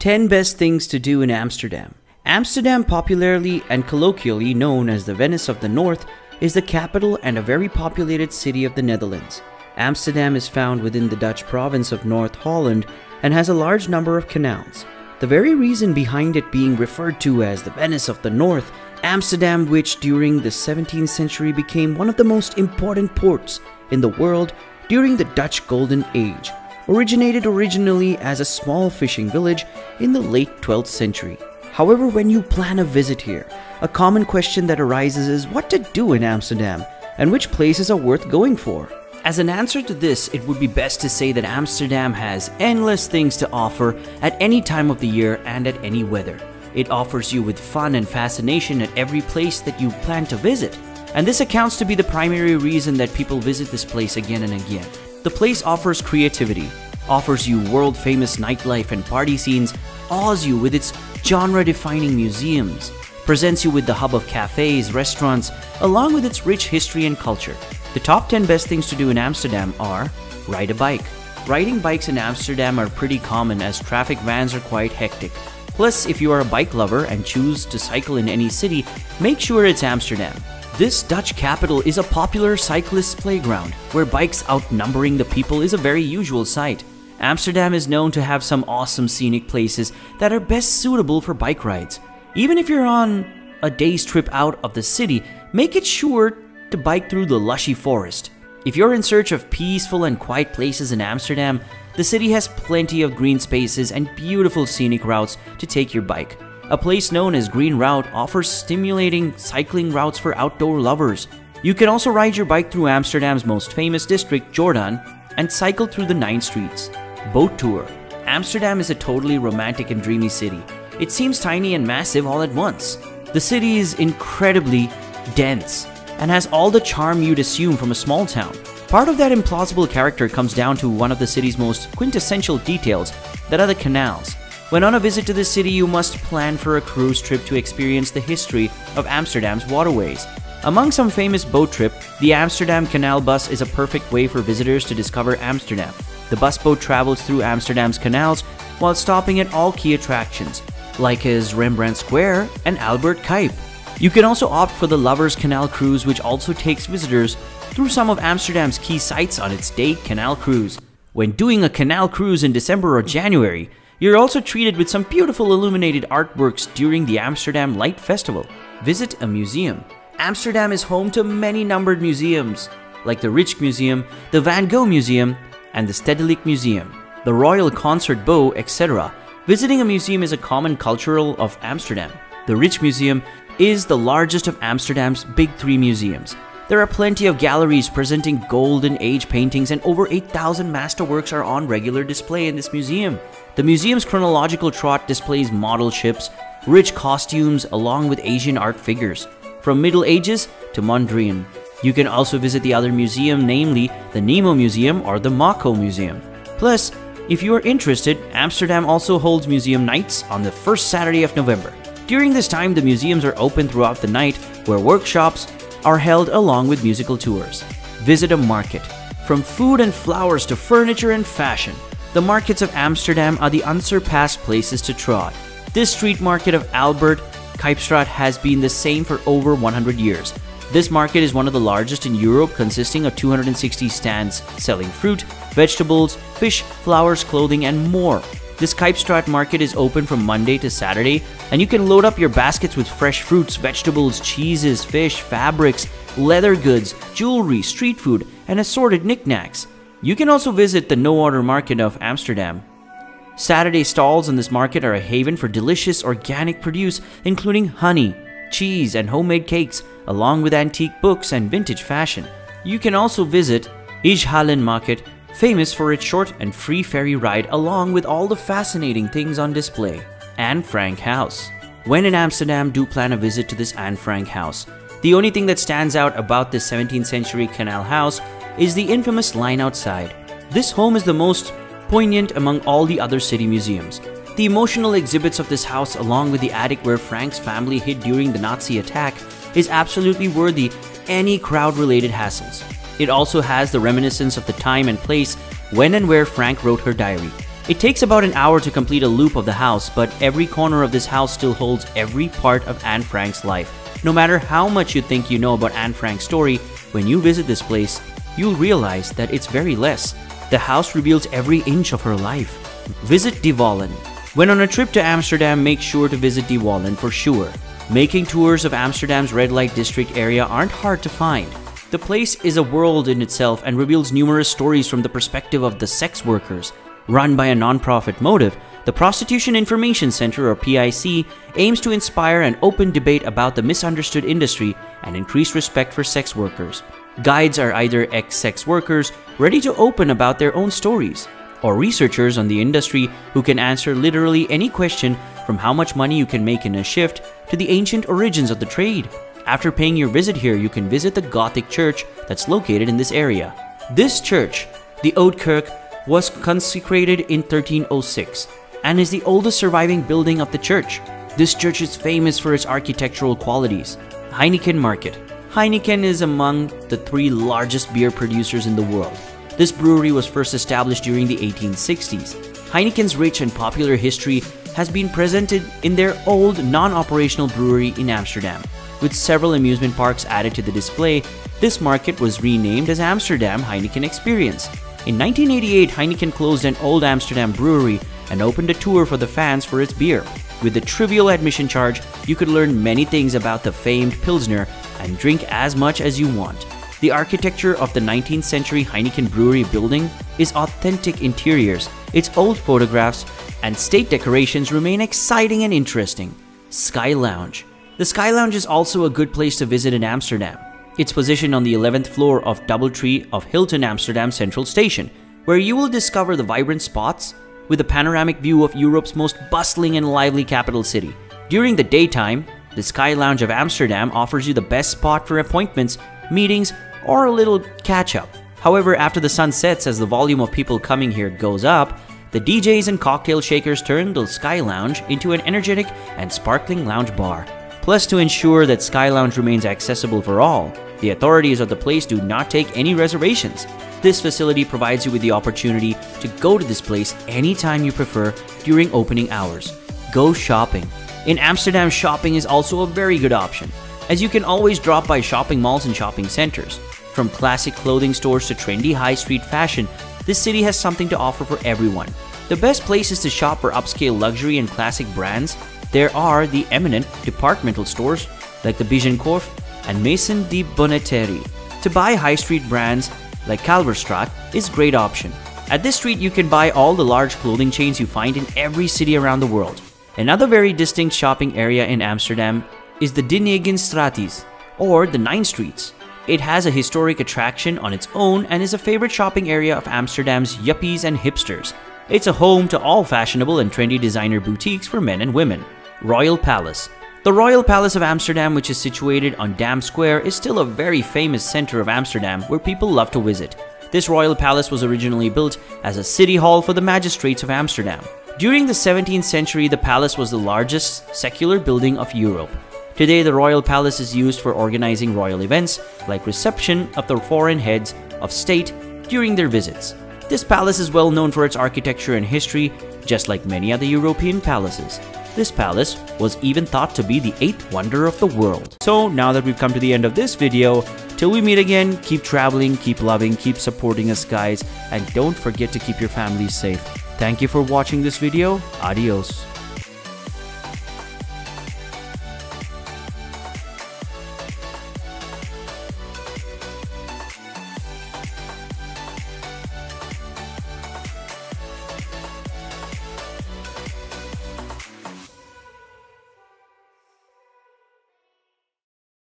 10 Best Things to Do in Amsterdam. Amsterdam, popularly and colloquially known as the Venice of the North, is the capital and a very populated city of the Netherlands. Amsterdam is found within the Dutch province of North Holland and has a large number of canals. The very reason behind it being referred to as the Venice of the North, Amsterdam, which during the 17th century became one of the most important ports in the world during the Dutch Golden Age, originated originally as a small fishing village in the late 12th century. However, when you plan a visit here, a common question that arises is what to do in Amsterdam and which places are worth going for. As an answer to this, it would be best to say that Amsterdam has endless things to offer at any time of the year and at any weather. It offers you with fun and fascination at every place that you plan to visit. And this accounts to be the primary reason that people visit this place again and again. The place offers creativity, offers you world famous nightlife and party scenes, awes you with its genre defining museums, presents you with the hub of cafes, restaurants, along with its rich history and culture. The top 10 best things to do in Amsterdam are ride a bike. Riding bikes in Amsterdam are pretty common as traffic vans are quite hectic. Plus, if you are a bike lover and choose to cycle in any city, make sure it's Amsterdam. This Dutch capital is a popular cyclist playground, where bikes outnumbering the people is a very usual sight. Amsterdam is known to have some awesome scenic places that are best suitable for bike rides. Even if you're on a day's trip out of the city, make it sure to bike through the lushy forest. If you're in search of peaceful and quiet places in Amsterdam, the city has plenty of green spaces and beautiful scenic routes to take your bike. A place known as Green Route offers stimulating cycling routes for outdoor lovers. You can also ride your bike through Amsterdam's most famous district, Jordaan, and cycle through the nine streets. Boat Tour Amsterdam is a totally romantic and dreamy city. It seems tiny and massive all at once. The city is incredibly dense and has all the charm you'd assume from a small town. Part of that implausible character comes down to one of the city's most quintessential details that are the canals. When on a visit to the city, you must plan for a cruise trip to experience the history of Amsterdam's waterways. Among some famous boat trip, the Amsterdam Canal bus is a perfect way for visitors to discover Amsterdam. The bus boat travels through Amsterdam's canals while stopping at all key attractions, like his Rembrandt Square and Albert Cuyp. You can also opt for the Lovers Canal Cruise, which also takes visitors through some of Amsterdam's key sites on its day canal cruise. When doing a canal cruise in December or January, you're also treated with some beautiful illuminated artworks during the Amsterdam Light Festival. Visit a museum. Amsterdam is home to many numbered museums, like the Rijksmuseum, the Van Gogh Museum, and the Stedelijk Museum, the Royal Concertgebouw, etc. Visiting a museum is a common cultural of Amsterdam. The Rijksmuseum is the largest of Amsterdam's big three museums. There are plenty of galleries presenting golden age paintings and over 8,000 masterworks are on regular display in this museum. The museum's chronological trot displays model ships, rich costumes along with Asian art figures, from Middle Ages to Mondrian. You can also visit the other museum, namely the Nemo Museum or the Moco Museum. Plus, if you are interested, Amsterdam also holds museum nights on the first Saturday of November. During this time, the museums are open throughout the night, where workshops are held along with musical tours. Visit a market. From food and flowers to furniture and fashion, the markets of Amsterdam are the unsurpassed places to trot. This street market of Albert Cuypstraat has been the same for over 100 years. This market is one of the largest in Europe, consisting of 260 stands selling fruit, vegetables, fish, flowers, clothing, and more. This Cuypstraat market is open from Monday to Saturday, and you can load up your baskets with fresh fruits, vegetables, cheeses, fish, fabrics, leather goods, jewelry, street food, and assorted knickknacks. You can also visit the Noordermarkt of Amsterdam. Saturday stalls in this market are a haven for delicious organic produce, including honey, cheese, and homemade cakes, along with antique books and vintage fashion. You can also visit IJ-Hallen Market, famous for its short and free ferry ride along with all the fascinating things on display. Anne Frank House. When in Amsterdam, do plan a visit to this Anne Frank house. The only thing that stands out about this 17th century canal house is the infamous line outside. This home is the most poignant among all the other city museums. The emotional exhibits of this house, along with the attic where Frank's family hid during the Nazi attack, is absolutely worthy any crowd related hassles. It also has the reminiscence of the time and place when and where Frank wrote her diary. It takes about an hour to complete a loop of the house, but every corner of this house still holds every part of Anne Frank's life. No matter how much you think you know about Anne Frank's story, when you visit this place, you'll realize that it's very less. The house reveals every inch of her life. Visit De Wallen. When on a trip to Amsterdam, make sure to visit De Wallen for sure. Making tours of Amsterdam's red light district area aren't hard to find. The place is a world in itself and reveals numerous stories from the perspective of the sex workers. Run by a non-profit motive, the Prostitution Information Center or PIC aims to inspire an open debate about the misunderstood industry and increase respect for sex workers. Guides are either ex-sex workers ready to open about their own stories, or researchers on the industry who can answer literally any question from how much money you can make in a shift to the ancient origins of the trade. After paying your visit here, you can visit the Gothic church that's located in this area. This church, the Oude Kerk, was consecrated in 1306 and is the oldest surviving building of the church. This church is famous for its architectural qualities. Heineken Market. Heineken is among the three largest beer producers in the world. This brewery was first established during the 1860s. Heineken's rich and popular history has been presented in their old non-operational brewery in Amsterdam. With several amusement parks added to the display, this market was renamed as Amsterdam Heineken Experience. In 1988, Heineken closed an old Amsterdam brewery and opened a tour for the fans for its beer. With the trivial admission charge, you could learn many things about the famed Pilsner and drink as much as you want. The architecture of the 19th century Heineken brewery building is authentic interiors. Its old photographs and state decorations remain exciting and interesting. Sky Lounge. The Sky Lounge is also a good place to visit in Amsterdam. It's positioned on the 11th floor of Doubletree of Hilton Amsterdam Central Station, where you will discover the vibrant spots with a panoramic view of Europe's most bustling and lively capital city. During the daytime, the Sky Lounge of Amsterdam offers you the best spot for appointments, meetings, or a little catch up. However, after the sun sets as the volume of people coming here goes up, the DJs and cocktail shakers turn the Sky Lounge into an energetic and sparkling lounge bar. Plus, to ensure that Sky Lounge remains accessible for all, the authorities of the place do not take any reservations. This facility provides you with the opportunity to go to this place anytime you prefer during opening hours. Go shopping. In Amsterdam, shopping is also a very good option, as you can always drop by shopping malls and shopping centers. From classic clothing stores to trendy high street fashion, this city has something to offer for everyone. The best places to shop for upscale luxury and classic brands, there are the eminent departmental stores like the Bijenkorf and Maison de Bonneterie. To buy high street brands like Kalverstraat is a great option. At this street you can buy all the large clothing chains you find in every city around the world. Another very distinct shopping area in Amsterdam is the De Negen Straatjes, or the Nine Streets. It has a historic attraction on its own and is a favorite shopping area of Amsterdam's yuppies and hipsters. It's a home to all fashionable and trendy designer boutiques for men and women. Royal Palace. The Royal Palace of Amsterdam, which is situated on Dam Square, is still a very famous center of Amsterdam where people love to visit. This royal palace was originally built as a city hall for the magistrates of Amsterdam. During the 17th century, the palace was the largest secular building of Europe. Today, the royal palace is used for organizing royal events like reception of the foreign heads of state during their visits. This palace is well known for its architecture and history, just like many other European palaces. This palace was even thought to be the eighth wonder of the world. So now that we've come to the end of this video, till we meet again, keep traveling, keep loving, keep supporting us guys, and don't forget to keep your families safe. Thank you for watching this video. Adios.